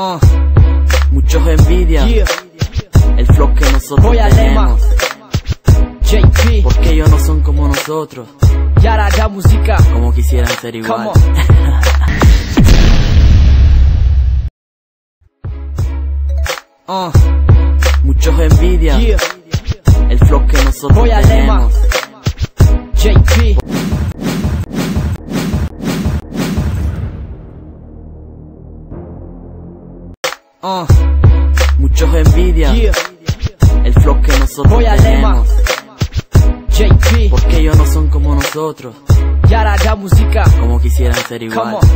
Uh, Muchos envidian yeah, el flow que nosotros Voy a tenemos. JP, Porque ellos no son como nosotros, Yara da música. como quisieran ser igual. Uh, Muchos envidian yeah, el flow que nosotros Voy a Uh, Muchos envidian yeah, el flow que nosotros Voy a tenemos. JP, Porque ellos no son como nosotros, Yara da música. como quisieran ser igual.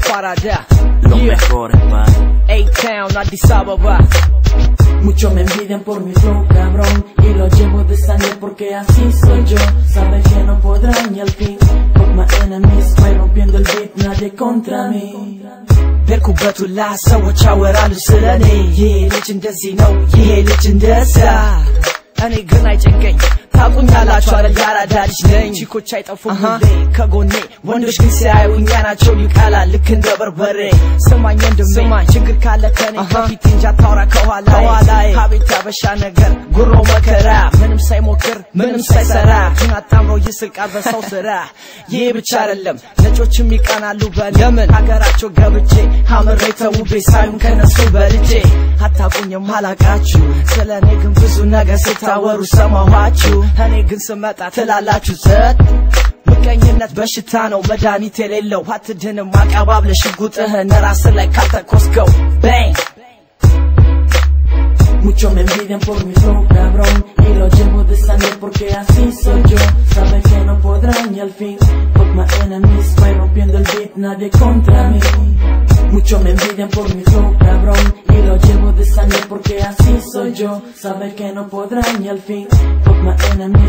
Farada. Los Yeah. mejores, pa. A-Town, Addis Ababa. Muchos me envidian por mi flow cabrón Y lo llevo de sangre porque así soy yo Saben que no podrán y al fin contra mí በርኩበት ሁላ ሰዎች ያወራሉ ስለኔ ይሄ ልጅ እንደዚህ ነው ይሄ ልጅ እንደዛ እኔ ግን አይጨንቀኝ ታቁኛላችሁ አረ ያራዳ ልጅ ነኝ ቺኮች አይጠፉም ሁሌ ከጎኔ ወንዶች ግን ሲያዩ እኛ ናቸው ይቃላል ልክ እንደ በርበሬ ስማኝ ወንድሜ ስማኝ ችግር ካለ ከኔ ከፊት እንጂ አታውራ ከኋላ ያበሻ ነገር ጉሮ መከራ ምንም ሳይሞክር ምንም ሳይሰራ ግን አጣምሮ ይስልቃል በሰው ስራ። ይህ ብቻ አይደለም ነጮችም ይቀናሉ በኔ ለምን ሀገራቸው ገብቼ ሀምሬ ተውቤ ሳዩን ከነሱ በልጄ። አታቁኝም አላቃችሁ ስለ እኔ ግን ብዙ ነገር ስታወሩ ሰማኋችሁ። እኔ ግን ስመጣ ትላላችሁ ጸጥ ምቀኝነት በሽታ ነው መድኃኒት የሌለው አትድንም። አቀባብለ ሽጉጥህን ራስ ላይ ካልተኮስከው ባንግ Muchos me envidian por mi flow cabrón Y lo llevo de sangre porque así soy yo. Saben que no podrán y al fin Fuck my enemies Voy rompiendo el beat, nadie contra mí. Muchos me envidian por mi flow cabrón Y lo llevo de sangre porque así soy yo. Saben que no podrán y al fin Fuck my enemies